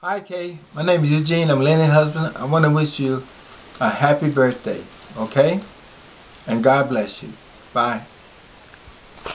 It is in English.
Hi Kay, my name is Eugene. I'm Lenny's husband. I want to wish you a happy birthday, okay? And God bless you. Bye.